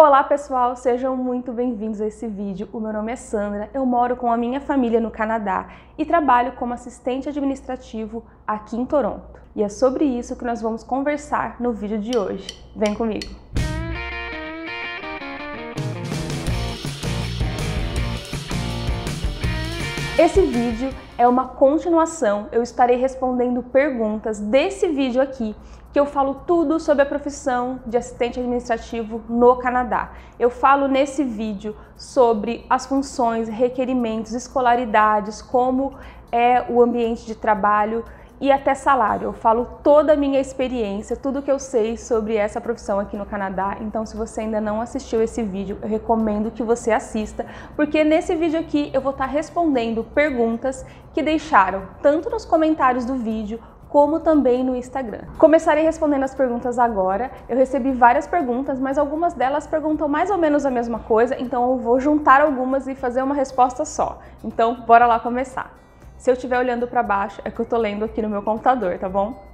Olá pessoal, sejam muito bem-vindos a esse vídeo. O meu nome é Sandra, eu moro com a minha família no Canadá e trabalho como assistente administrativo aqui em Toronto. E é sobre isso que nós vamos conversar no vídeo de hoje. Vem comigo! Esse vídeo é uma continuação, eu estarei respondendo perguntas desse vídeo aqui que eu falo tudo sobre a profissão de assistente administrativo no Canadá. Eu falo nesse vídeo sobre as funções, requerimentos, escolaridades, como é o ambiente de trabalho e até salário. Eu falo toda a minha experiência, tudo que eu sei sobre essa profissão aqui no Canadá. Então, se você ainda não assistiu esse vídeo, eu recomendo que você assista, porque nesse vídeo aqui eu vou estar respondendo perguntas que deixaram tanto nos comentários do vídeo como também no Instagram. Começarei respondendo as perguntas agora. Eu recebi várias perguntas, mas algumas delas perguntam mais ou menos a mesma coisa, então eu vou juntar algumas e fazer uma resposta só. Então, bora lá começar. Se eu estiver olhando para baixo, é que eu estou lendo aqui no meu computador, tá bom?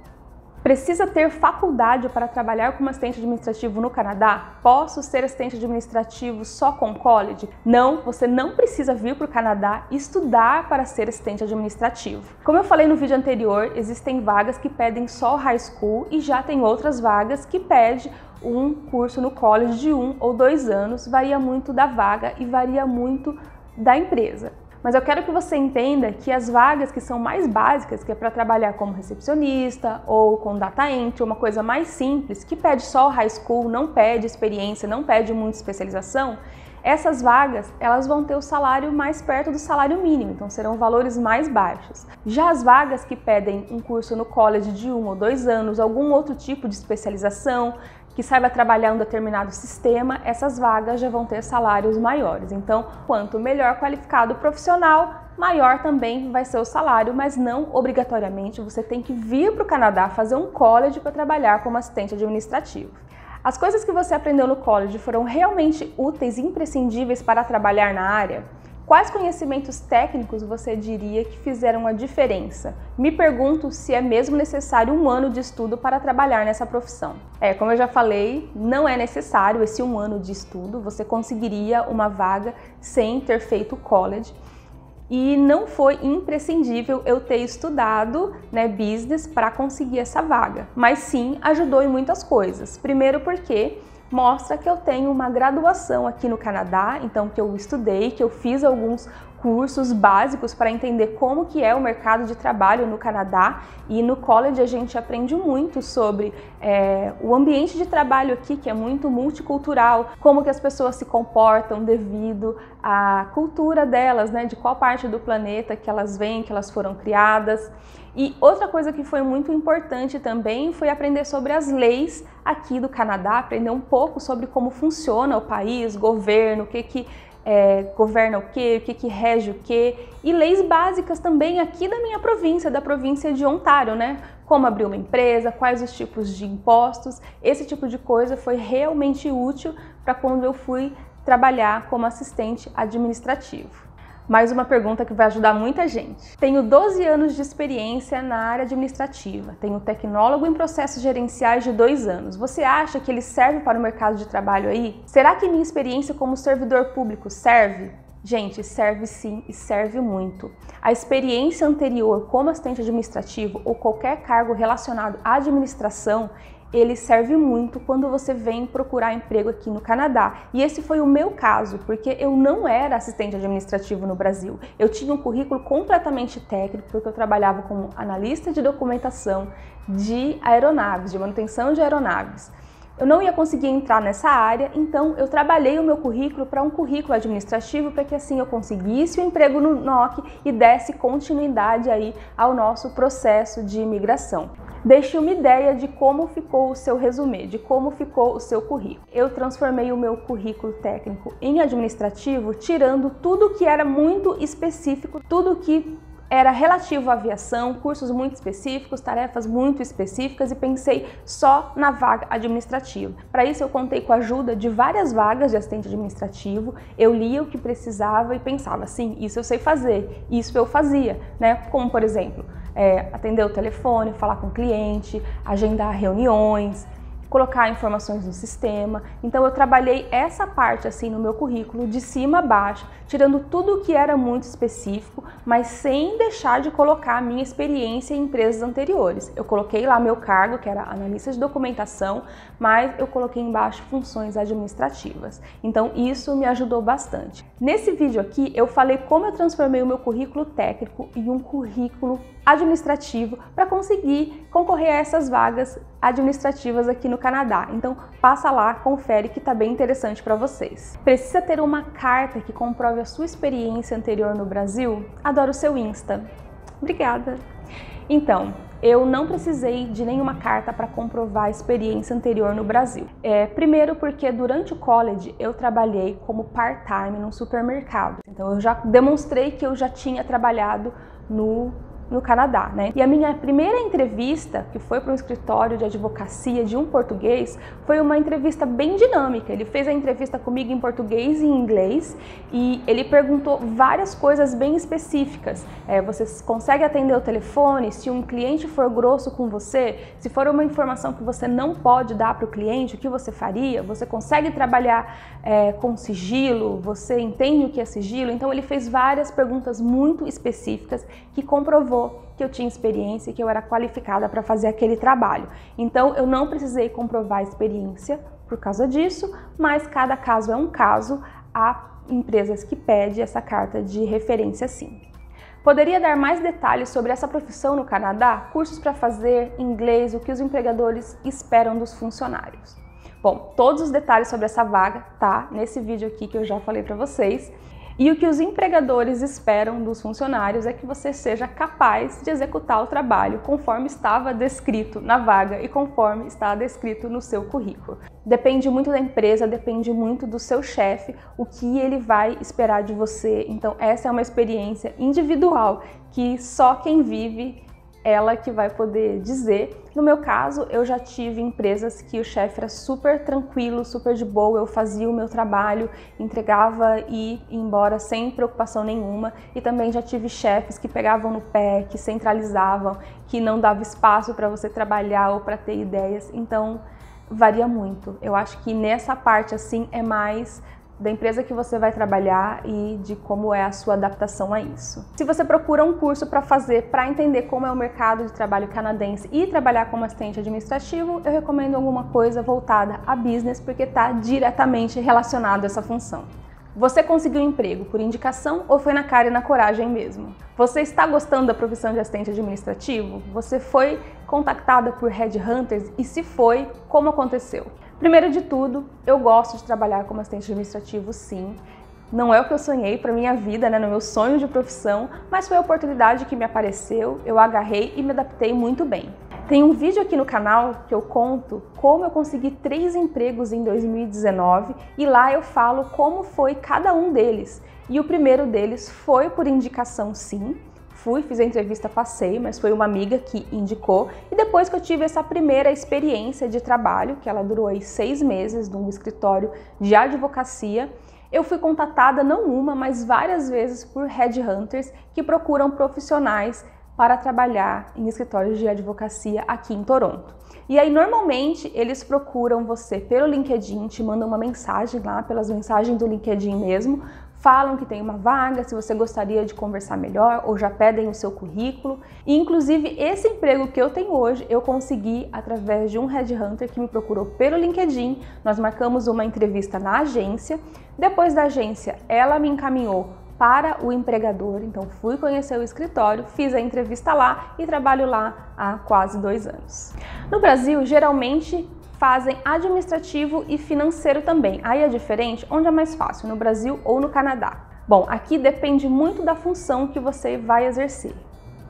Precisa ter faculdade para trabalhar como assistente administrativo no Canadá? Posso ser assistente administrativo só com college? Não, você não precisa vir para o Canadá estudar para ser assistente administrativo. Como eu falei no vídeo anterior, existem vagas que pedem só high school e já tem outras vagas que pedem um curso no college de um ou dois anos, varia muito da vaga e varia muito da empresa. Mas eu quero que você entenda que as vagas que são mais básicas, que é para trabalhar como recepcionista ou com data entry, uma coisa mais simples, que pede só high school, não pede experiência, não pede muita especialização, essas vagas elas vão ter o salário mais perto do salário mínimo, então serão valores mais baixos. Já as vagas que pedem um curso no college de um ou dois anos, algum outro tipo de especialização, que saiba trabalhar um determinado sistema, essas vagas já vão ter salários maiores. Então, quanto melhor qualificado o profissional, maior também vai ser o salário, mas não obrigatoriamente você tem que vir para o Canadá fazer um college para trabalhar como assistente administrativo. As coisas que você aprendeu no college foram realmente úteis e imprescindíveis para trabalhar na área? Quais conhecimentos técnicos você diria que fizeram a diferença? Me pergunto se é mesmo necessário um ano de estudo para trabalhar nessa profissão. É, como eu já falei, não é necessário esse um ano de estudo, você conseguiria uma vaga sem ter feito college. E não foi imprescindível eu ter estudado né, business para conseguir essa vaga, mas sim ajudou em muitas coisas. Primeiro porque mostra que eu tenho uma graduação aqui no Canadá, então que eu estudei, que eu fiz alguns cursos básicos para entender como que é o mercado de trabalho no Canadá e no college a gente aprende muito sobre é, o ambiente de trabalho aqui que é muito multicultural, como que as pessoas se comportam devido à cultura delas, né, de qual parte do planeta que elas vêm, que elas foram criadas. E outra coisa que foi muito importante também foi aprender sobre as leis aqui do Canadá, aprender um pouco sobre como funciona o país, governo, o que que é, governa o que, o que, que rege o que, e leis básicas também aqui da minha província, da província de Ontário, né? Como abrir uma empresa, quais os tipos de impostos, esse tipo de coisa foi realmente útil para quando eu fui trabalhar como assistente administrativo. Mais uma pergunta que vai ajudar muita gente. Tenho 12 anos de experiência na área administrativa. Tenho tecnólogo em processos gerenciais de dois anos. Você acha que ele serve para o mercado de trabalho aí? Será que minha experiência como servidor público serve? Gente, serve sim e serve muito. A experiência anterior como assistente administrativo ou qualquer cargo relacionado à administração, ele serve muito quando você vem procurar emprego aqui no Canadá. E esse foi o meu caso, porque eu não era assistente administrativo no Brasil. Eu tinha um currículo completamente técnico, porque eu trabalhava como analista de documentação de aeronaves, de manutenção de aeronaves. Eu não ia conseguir entrar nessa área, então eu trabalhei o meu currículo para um currículo administrativo para que assim eu conseguisse o um emprego no NOC e desse continuidade aí ao nosso processo de imigração. Deixe uma ideia de como ficou o seu resumê, de como ficou o seu currículo. Eu transformei o meu currículo técnico em administrativo, tirando tudo que era muito específico, tudo que era relativo à aviação, cursos muito específicos, tarefas muito específicas e pensei só na vaga administrativa. Para isso eu contei com a ajuda de várias vagas de assistente administrativo, eu lia o que precisava e pensava assim, isso eu sei fazer, isso eu fazia, né? Como por exemplo, é, atender o telefone, falar com o cliente, agendar reuniões, colocar informações no sistema. Então eu trabalhei essa parte assim no meu currículo de cima a baixo, tirando tudo o que era muito específico, mas sem deixar de colocar a minha experiência em empresas anteriores. Eu coloquei lá meu cargo, que era analista de documentação, mas eu coloquei embaixo funções administrativas. Então isso me ajudou bastante. Nesse vídeo aqui eu falei como eu transformei o meu currículo técnico em um currículo administrativo para conseguir concorrer a essas vagas administrativas aqui no Canadá. Então passa lá, confere que está bem interessante para vocês. Precisa ter uma carta que comprove a sua experiência anterior no Brasil? Adoro o seu Insta. Obrigada. Então, eu não precisei de nenhuma carta para comprovar a experiência anterior no Brasil. É, primeiro porque durante o college eu trabalhei como part-time num supermercado. Então eu já demonstrei que eu já tinha trabalhado no no Canadá, né? E a minha primeira entrevista, que foi para um escritório de advocacia de um português, foi uma entrevista bem dinâmica. Ele fez a entrevista comigo em português e inglês e ele perguntou várias coisas bem específicas. É, você consegue atender o telefone? Se um cliente for grosso com você, se for uma informação que você não pode dar para o cliente, o que você faria? Você consegue trabalhar é, com sigilo? Você entende o que é sigilo? Então ele fez várias perguntas muito específicas que comprovou provou que eu tinha experiência e que eu era qualificada para fazer aquele trabalho. Então eu não precisei comprovar a experiência por causa disso, mas cada caso é um caso. Há empresas que pedem essa carta de referência sim. Poderia dar mais detalhes sobre essa profissão no Canadá? Cursos para fazer, inglês, o que os empregadores esperam dos funcionários. Bom, todos os detalhes sobre essa vaga tá nesse vídeo aqui que eu já falei para vocês. E o que os empregadores esperam dos funcionários é que você seja capaz de executar o trabalho conforme estava descrito na vaga e conforme está descrito no seu currículo. Depende muito da empresa, depende muito do seu chefe, o que ele vai esperar de você. Então, essa é uma experiência individual que só quem vive ela que vai poder dizer. No meu caso, eu já tive empresas que o chefe era super tranquilo, super de boa, eu fazia o meu trabalho, entregava e ia embora sem preocupação nenhuma. E também já tive chefes que pegavam no pé, que centralizavam, que não dava espaço para você trabalhar ou para ter ideias. Então, varia muito. Eu acho que nessa parte assim é mais da empresa que você vai trabalhar e de como é a sua adaptação a isso. Se você procura um curso para fazer para entender como é o mercado de trabalho canadense e trabalhar como assistente administrativo, eu recomendo alguma coisa voltada a business porque está diretamente relacionado a essa função. Você conseguiu um emprego por indicação ou foi na cara e na coragem mesmo? Você está gostando da profissão de assistente administrativo? Você foi contactada por headhunters e se foi, como aconteceu? Primeiro de tudo, eu gosto de trabalhar como assistente administrativo, sim. Não é o que eu sonhei para minha vida, né, no meu sonho de profissão, mas foi a oportunidade que me apareceu, eu agarrei e me adaptei muito bem. Tem um vídeo aqui no canal que eu conto como eu consegui três empregos em 2019 e lá eu falo como foi cada um deles. E o primeiro deles foi por indicação, sim, fui, fiz a entrevista, passei, mas foi uma amiga que indicou. E depois que eu tive essa primeira experiência de trabalho, que ela durou aí seis meses num escritório de advocacia, eu fui contatada não uma, mas várias vezes por headhunters que procuram profissionais para trabalhar em escritórios de advocacia aqui em Toronto. E aí, normalmente, eles procuram você pelo LinkedIn, te mandam uma mensagem lá, pelas mensagens do LinkedIn mesmo, falam que tem uma vaga, se você gostaria de conversar melhor ou já pedem o seu currículo. E inclusive esse emprego que eu tenho hoje, eu consegui através de um headhunter que me procurou pelo LinkedIn. Nós marcamos uma entrevista na agência. Depois da agência, ela me encaminhou para o empregador, então fui conhecer o escritório, fiz a entrevista lá e trabalho lá há quase dois anos. No Brasil, geralmente fazem administrativo e financeiro também. Aí é diferente? Onde é mais fácil, no Brasil ou no Canadá? Bom, aqui depende muito da função que você vai exercer.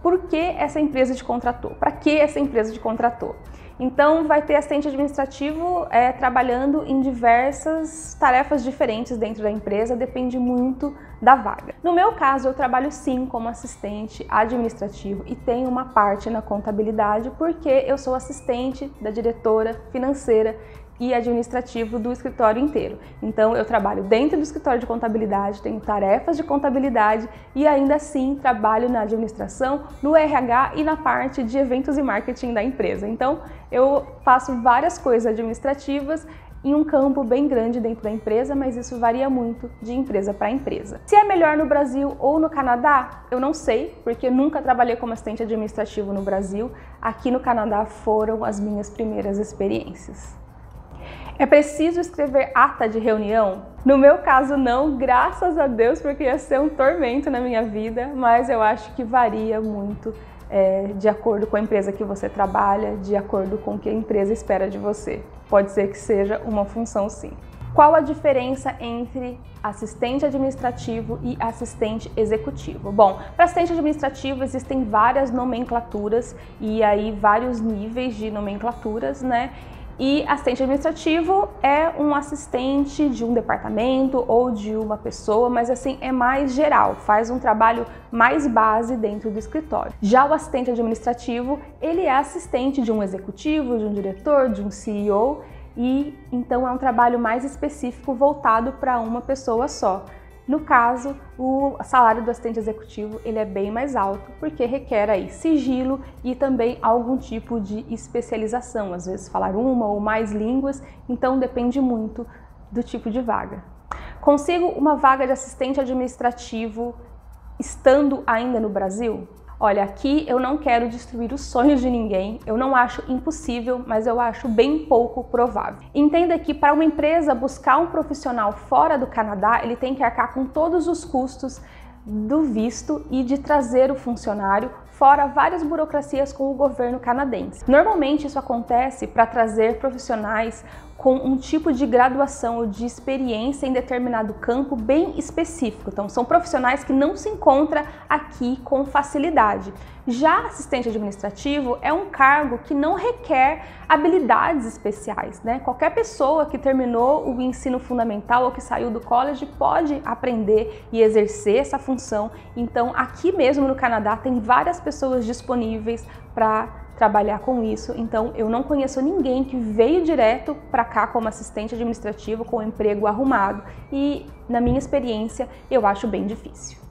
Por que essa empresa te contratou? Para que essa empresa te contratou? Então, vai ter assistente administrativo é, trabalhando em diversas tarefas diferentes dentro da empresa, depende muito da vaga. No meu caso, eu trabalho sim como assistente administrativo e tenho uma parte na contabilidade porque eu sou assistente da diretora financeira e administrativo do escritório inteiro. Então, eu trabalho dentro do escritório de contabilidade, tenho tarefas de contabilidade e ainda assim trabalho na administração, no RH e na parte de eventos e marketing da empresa. Então, eu faço várias coisas administrativas em um campo bem grande dentro da empresa, mas isso varia muito de empresa para empresa. Se é melhor no Brasil ou no Canadá, eu não sei, porque nunca trabalhei como assistente administrativo no Brasil. Aqui no Canadá foram as minhas primeiras experiências. É preciso escrever ata de reunião? No meu caso, não, graças a Deus, porque ia ser um tormento na minha vida, mas eu acho que varia muito é, de acordo com a empresa que você trabalha, de acordo com o que a empresa espera de você. Pode ser que seja uma função sim. Qual a diferença entre assistente administrativo e assistente executivo? Bom, para assistente administrativo existem várias nomenclaturas e aí vários níveis de nomenclaturas, né? E assistente administrativo é um assistente de um departamento ou de uma pessoa, mas assim é mais geral, faz um trabalho mais base dentro do escritório. Já o assistente administrativo, ele é assistente de um executivo, de um diretor, de um CEO e então é um trabalho mais específico voltado para uma pessoa só. No caso, o salário do assistente executivo ele é bem mais alto, porque requer aí sigilo e também algum tipo de especialização, às vezes falar uma ou mais línguas, então depende muito do tipo de vaga. Consigo uma vaga de assistente administrativo estando ainda no Brasil? Olha, aqui eu não quero destruir os sonhos de ninguém, eu não acho impossível, mas eu acho bem pouco provável. Entenda que para uma empresa buscar um profissional fora do Canadá, ele tem que arcar com todos os custos do visto e de trazer o funcionário, fora várias burocracias com o governo canadense. Normalmente isso acontece para trazer profissionais com um tipo de graduação ou de experiência em determinado campo bem específico. Então, são profissionais que não se encontram aqui com facilidade. Já assistente administrativo é um cargo que não requer habilidades especiais, né? Qualquer pessoa que terminou o ensino fundamental ou que saiu do college pode aprender e exercer essa função. Então, aqui mesmo no Canadá tem várias pessoas disponíveis para trabalhar com isso. Então, eu não conheço ninguém que veio direto para cá como assistente administrativo com um emprego arrumado e, na minha experiência, eu acho bem difícil.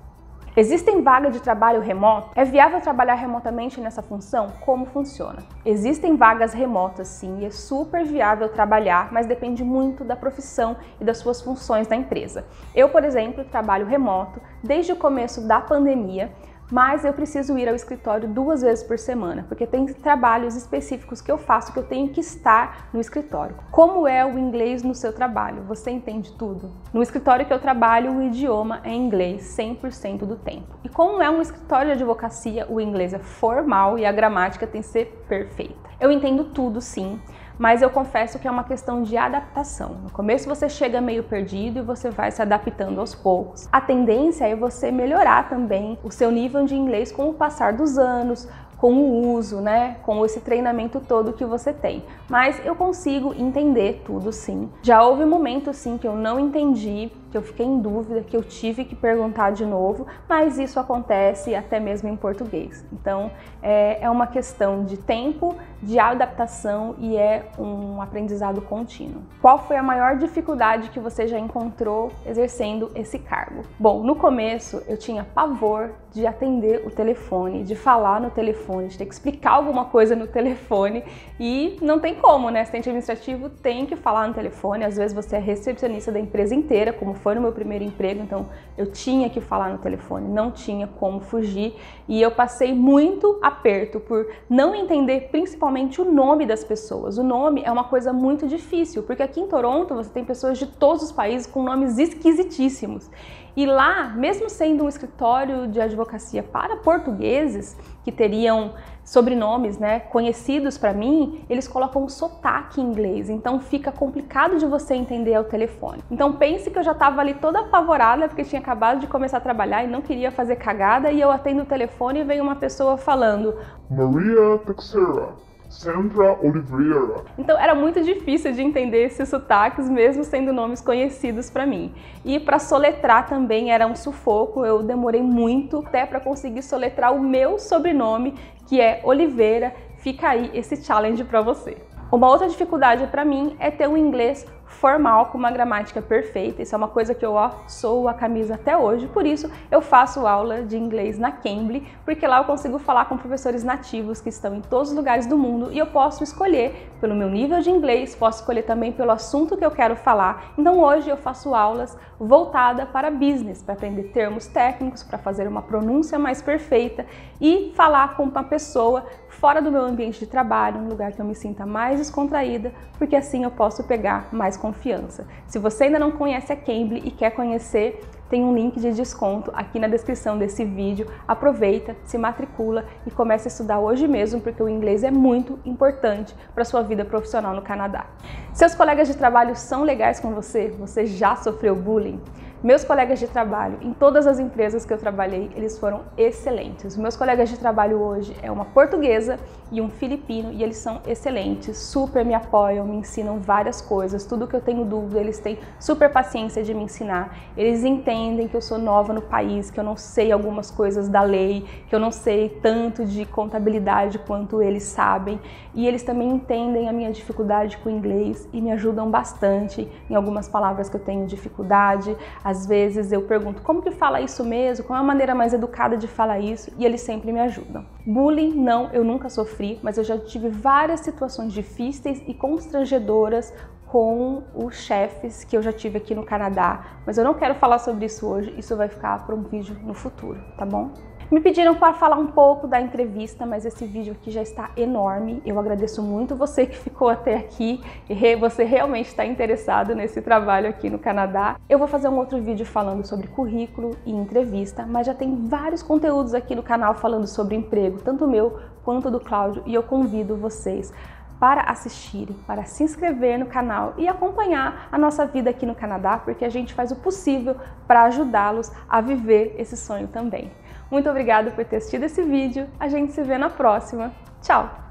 Existem vagas de trabalho remoto? É viável trabalhar remotamente nessa função? Como funciona? Existem vagas remotas, sim, e é super viável trabalhar, mas depende muito da profissão e das suas funções da empresa. Eu, por exemplo, trabalho remoto desde o começo da pandemia mas eu preciso ir ao escritório duas vezes por semana, porque tem trabalhos específicos que eu faço que eu tenho que estar no escritório. Como é o inglês no seu trabalho? Você entende tudo? No escritório que eu trabalho, o idioma é inglês 100% do tempo. E como é um escritório de advocacia, o inglês é formal e a gramática tem que ser perfeita. Eu entendo tudo, sim, mas eu confesso que é uma questão de adaptação. No começo você chega meio perdido e você vai se adaptando aos poucos. A tendência é você melhorar também o seu nível de inglês com o passar dos anos, com o uso, né, com esse treinamento todo que você tem. Mas eu consigo entender tudo sim. Já houve momentos sim que eu não entendi, que eu fiquei em dúvida, que eu tive que perguntar de novo, mas isso acontece até mesmo em português. Então é, é uma questão de tempo, de adaptação e é um aprendizado contínuo. Qual foi a maior dificuldade que você já encontrou exercendo esse cargo? Bom, no começo eu tinha pavor de atender o telefone, de falar no telefone, de ter que explicar alguma coisa no telefone e não tem como, né? Assistente administrativo tem que falar no telefone, às vezes você é recepcionista da empresa inteira, como foi no meu primeiro emprego, então eu tinha que falar no telefone, não tinha como fugir e eu passei muito aperto por não entender principalmente o nome das pessoas. O nome é uma coisa muito difícil, porque aqui em Toronto você tem pessoas de todos os países com nomes esquisitíssimos. E lá, mesmo sendo um escritório de advocacia para portugueses, que teriam sobrenomes né, conhecidos para mim, eles colocam um sotaque em inglês, então fica complicado de você entender ao telefone. Então pense que eu já estava ali toda apavorada porque tinha acabado de começar a trabalhar e não queria fazer cagada e eu atendo o telefone e vem uma pessoa falando Maria Teixeira. Sandra Oliveira. Então era muito difícil de entender esses sotaques, mesmo sendo nomes conhecidos para mim. E para soletrar também era um sufoco, eu demorei muito até para conseguir soletrar o meu sobrenome, que é Oliveira. Fica aí esse challenge para você. Uma outra dificuldade para mim é ter um inglês formal com uma gramática perfeita. Isso é uma coisa que eu ó, sou a camisa até hoje, por isso eu faço aula de inglês na Cambly, porque lá eu consigo falar com professores nativos que estão em todos os lugares do mundo e eu posso escolher pelo meu nível de inglês, posso escolher também pelo assunto que eu quero falar. Então hoje eu faço aulas voltada para business, para aprender termos técnicos, para fazer uma pronúncia mais perfeita e falar com uma pessoa fora do meu ambiente de trabalho, um lugar que eu me sinta mais descontraída, porque assim eu posso pegar mais confiança. Se você ainda não conhece a Cambly e quer conhecer, tem um link de desconto aqui na descrição desse vídeo. Aproveita, se matricula e comece a estudar hoje mesmo, porque o inglês é muito importante para sua vida profissional no Canadá. Seus colegas de trabalho são legais com você? Você já sofreu bullying? Meus colegas de trabalho, em todas as empresas que eu trabalhei, eles foram excelentes. Meus colegas de trabalho hoje é uma portuguesa e um filipino e eles são excelentes, super me apoiam, me ensinam várias coisas, tudo que eu tenho dúvida, eles têm super paciência de me ensinar. Eles entendem que eu sou nova no país, que eu não sei algumas coisas da lei, que eu não sei tanto de contabilidade quanto eles sabem, e eles também entendem a minha dificuldade com o inglês e me ajudam bastante em algumas palavras que eu tenho dificuldade. Às vezes eu pergunto como que fala isso mesmo, qual é a maneira mais educada de falar isso e eles sempre me ajudam. Bullying, não, eu nunca sofri, mas eu já tive várias situações difíceis e constrangedoras com os chefes que eu já tive aqui no Canadá, mas eu não quero falar sobre isso hoje, isso vai ficar para um vídeo no futuro, tá bom? Me pediram para falar um pouco da entrevista, mas esse vídeo aqui já está enorme. Eu agradeço muito você que ficou até aqui e você realmente está interessado nesse trabalho aqui no Canadá. Eu vou fazer um outro vídeo falando sobre currículo e entrevista, mas já tem vários conteúdos aqui no canal falando sobre emprego, tanto meu quanto do Cláudio, e eu convido vocês para assistirem, para se inscrever no canal e acompanhar a nossa vida aqui no Canadá, porque a gente faz o possível para ajudá-los a viver esse sonho também. Muito obrigada por ter assistido esse vídeo. A gente se vê na próxima. Tchau!